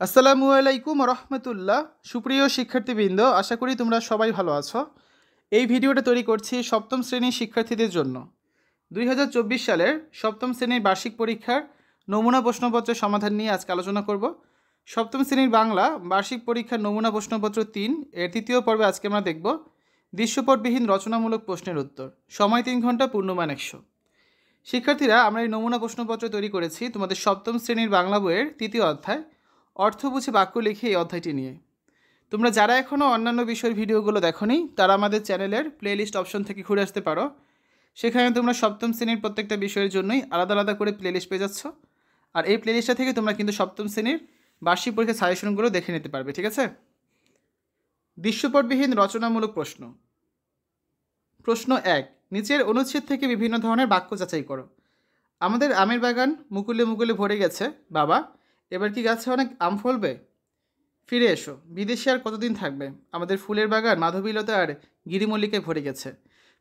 আসসালামু আলাইকুম রহমতুল্লাহ। সুপ্রিয় শিক্ষার্থীবৃন্দ, আশা করি তোমরা সবাই ভালো আছো। এই ভিডিওটা তৈরি করছি সপ্তম শ্রেণির শিক্ষার্থীদের জন্য। দুই হাজার চব্বিশ সালের সপ্তম শ্রেণির বার্ষিক পরীক্ষার নমুনা প্রশ্নপত্রের সমাধান নিয়ে আজকে আলোচনা করব। সপ্তম শ্রেণির বাংলা বার্ষিক পরীক্ষার নমুনা প্রশ্নপত্র তিন, এর তৃতীয় পর্বে আজকে আমরা দেখব দৃশ্যপটবিহীন রচনামূলক প্রশ্নের উত্তর। সময় তিন ঘণ্টা, পূর্ণমান একশো। শিক্ষার্থীরা, আমরা এই নমুনা প্রশ্নপত্র তৈরি করেছি তোমাদের সপ্তম শ্রেণির বাংলা বইয়ের তৃতীয় অধ্যায়। অর্থ বুঝে বাক্য লিখে এই অধ্যায়টি নিয়ে। তোমরা যারা এখনও অন্যান্য বিষয়ের ভিডিওগুলো দেখোনি, তারা আমাদের চ্যানেলের প্লেলিস্ট অপশন থেকে ঘুরে আসতে পারো। সেখানে তোমরা সপ্তম শ্রেণির প্রত্যেকটা বিষয়ের জন্যই আলাদা আলাদা করে প্লেলিস্ট পেয়ে যাচ্ছ। আর এই প্লেলিস্টটা থেকে তোমরা কিন্তু সপ্তম শ্রেণির বার্ষিক পরীক্ষার সাজেশনগুলো দেখে নিতে পারবে, ঠিক আছে? দৃশ্যপটবিহীন রচনামূলক প্রশ্ন। প্রশ্ন এক, নিচের অনুচ্ছেদ থেকে বিভিন্ন ধরনের বাক্য যাচাই করো। আমাদের আমের বাগান মুকুলে মুকুলে ভরে গেছে, বাবা। এবার কি গাছে অনেক আম ফলবে? ফিরে এসো, বিদেশে আর কতদিন থাকবে? আমাদের ফুলের বাগান মাধবীলতা আর গিরিমল্লিকে ভরে গেছে।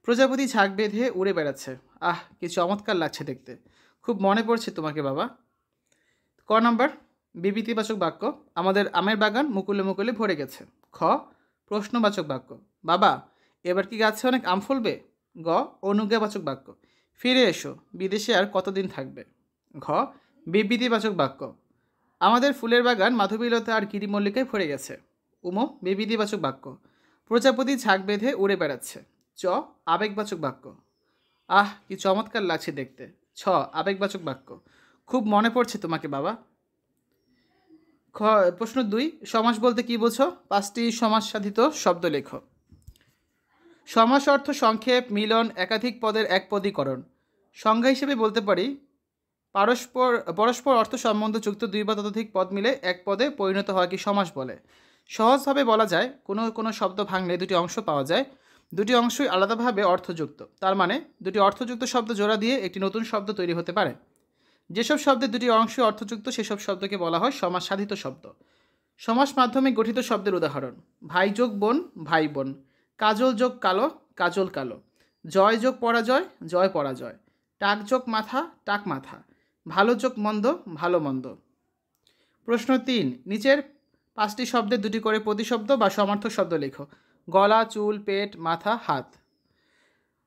প্রজাপতি ঝাঁক বেঁধে উড়ে বেড়াচ্ছে। আহ, কি চমৎকার লাগছে দেখতে। খুব মনে পড়ছে তোমাকে, বাবা। ক নাম্বার? বিবৃতিবাচক বাক্য। আমাদের আমের বাগান মুকুলে মুকুলে ভরে গেছে। খ? প্রশ্নবাচক বাক্য। বাবা, এবার কি গাছে অনেক আম ফলবে? গ? অনুজ্ঞাবাচক বাক্য। ফিরে এসো, বিদেশে আর কতদিন থাকবে? ঘ? বিবৃতিবাচক বাক্য। আমাদের ফুলের বাগান মাধবীলতা আর গিরিমল্লিকায় ভরে গেছে। উমো, বিবিধিবাচক বাক্য। প্রজাপতি ঝাঁক বেঁধে উড়ে বেড়াচ্ছে। চ, আবেগবাচক বাক্য। আহ, কি চমৎকার লাগছে দেখতে। ছ, আবেগবাচক বাক্য। খুব মনে পড়ছে তোমাকে, বাবা। খ, প্রশ্ন দুই, সমাস বলতে কি বোঝো? পাঁচটি সমাজ সাধিত শব্দ লেখো। সমাস অর্থ সংক্ষেপ, মিলন, একাধিক পদের একপদীকরণ সংজ্ঞা হিসেবে বলতে পারি পারস্পর, পরস্পর অর্থ সম্বন্ধযুক্ত দুই বা ততোধিক পদ মিলে এক পদে পরিণত হওয়াকে সমাস বলে? সহজভাবে বলা যায়, কোনো কোনো শব্দ ভাঙলে দুটি অংশ পাওয়া যায়। দুটি অংশই আলাদাভাবে অর্থযুক্ত। তার মানে দুটি অর্থযুক্ত শব্দ জোড়া দিয়ে একটি নতুন শব্দ তৈরি হতে পারে। যেসব শব্দের দুটি অংশই অর্থযুক্ত, সেসব শব্দকে বলা হয় সমাস সাধিত শব্দ। সমাস মাধ্যমে গঠিত শব্দের উদাহরণ, ভাই যোগ বোন, ভাই বোন। কাজল যোগ কালো, কাজল কালো। জয় যোগ পরাজয়, জয় পরাজয়। টাক যোগ মাথা, টাক মাথা। ভালো চোখ মন্দ, ভালো মন্দ। প্রশ্ন তিন, নিচের পাঁচটি শব্দের দুটি করে প্রতিশব্দ বা সমার্থক শব্দ লেখো। গলা, চুল, পেট, মাথা, হাত।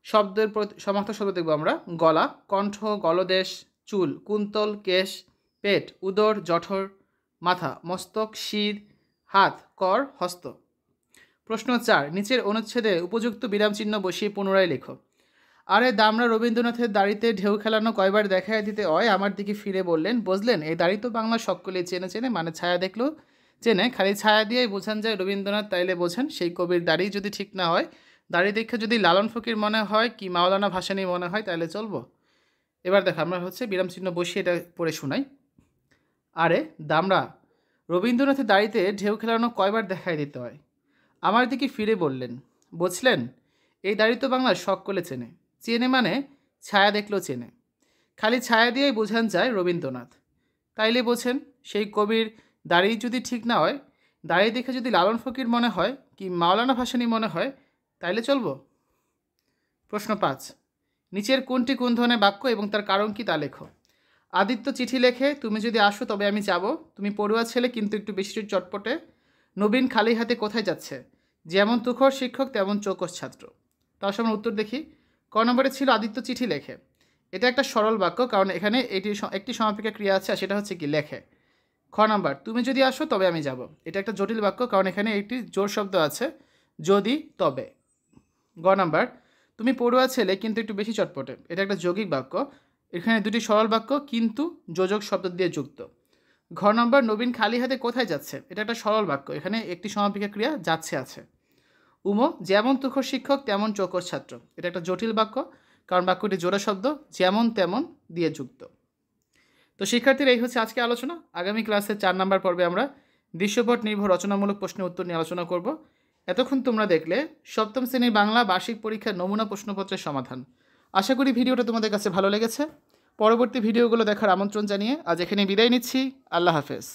শব্দের সমার্থক শব্দ দেখব আমরা। গলা, কণ্ঠ, গলদেশ, চুল, কুন্তল, কেশ, পেট, উদর, জঠর, মাথা, মস্তক, শির, হাত, কর, হস্ত। প্রশ্ন চার, নিচের অনুচ্ছেদে উপযুক্ত বিরাম চিহ্ন বসিয়ে পুনরায় লেখো। আরে দামরা রবীন্দ্রনাথের দাড়িতে ঢেউ খেলানো কয়বার দেখায় দিতে হয় আমার দিকে ফিরে বললেন, বুঝলেন, এই দাড়ি তো বাংলা সকলেই চেনে চেনে মানে ছায়া দেখল, চেনে, খালি ছায়া দিয়েই বোঝান যায় রবীন্দ্রনাথ তাইলে বোঝেন, সেই কবির দাড়ি যদি ঠিক না হয়, দাড়ি দেখে যদি লালন ফকির মনে হয় কি মাওলানা ভাসানি মনে হয় তাহলে চলবো? এবার দেখো, আমরা হচ্ছে বিরাম চিহ্ন বসিয়ে এটা পড়ে শোনাই। আরে দামরা, রবীন্দ্রনাথের দাড়িতে ঢেউ খেলানো কয়বার দেখায় দিতে হয়? আমার দিকে ফিরে বললেন, বুঝলেন, এই দাড়ি তো বাংলা সকলে চেনে চেনে মানে ছায়া দেখল চেনে। খালি ছায়া দিয়েই বোঝান যায় রবীন্দ্রনাথ। তাইলে বোঝেন, সেই কবির দাড়ি যদি ঠিক না হয়, দাড়ি দেখে যদি লালন ফকির মনে হয় কি মাওলানা ভাসানি মনে হয়, তাইলে চলবো? প্রশ্ন পাঁচ, নিচের কোনটি কোন ধরনের বাক্য এবং তার কারণ কি তা লেখো। আদিত্য চিঠি লেখে, তুমি যদি আসো তবে আমি যাব। তুমি পড়ুয়া ছেলে কিন্তু একটু বেশি চটপটে। নবীন খালি হাতে কোথায় যাচ্ছে? যেমন তুখর শিক্ষক, তেমন চৌকস ছাত্র। তার সময় উত্তর দেখি। ক নম্বরে ছিল আদিত্য চিঠি লেখে। এটা একটা সরল বাক্য, কারণ এখানে এটি একটি সমাপিকা ক্রিয়া আছে সেটা হচ্ছে কি লেখে। খ নাম্বার, তুমি যদি আসো তবে আমি যাব। এটা একটা জটিল বাক্য, কারণ এখানে একটি জোর শব্দ আছে, যদি তবে। গ নাম্বার, তুমি পড়ুয়া ছেলে, কিন্তু একটু বেশি চটপটে। এটা একটা যৌগিক বাক্য, এখানে দুটি সরল বাক্য, কিন্তু যোজক শব্দ দিয়ে যুক্ত। ঘ নম্বর, নবীন খালি হাতে কোথায় যাচ্ছে? এটা একটা সরল বাক্য, এখানে একটি সমাপিকা ক্রিয়া যাচ্ছে আছে। উমো, যেমন তুখর শিক্ষক, তেমন চৌকস ছাত্র। এটা একটা জটিল বাক্য, কারণ বাক্যটি জোড়া শব্দ, যেমন তেমন দিয়ে যুক্ত। তো শিক্ষার্থীর এই হচ্ছে আজকে আলোচনা। আগামী ক্লাসে চার নাম্বার পর্বে আমরা দৃশ্যপট নির্ভর রচনামূলক প্রশ্নের উত্তর নিয়ে আলোচনা করব। এতক্ষণ তোমরা দেখলে সপ্তম শ্রেণির বাংলা বার্ষিক পরীক্ষার নমুনা প্রশ্নপত্রের সমাধান। আশা করি ভিডিওটা তোমাদের কাছে ভালো লেগেছে। পরবর্তী ভিডিওগুলো দেখার আমন্ত্রণ জানিয়ে আজ এখানে বিদায় নিচ্ছি। আল্লাহ হাফেজ।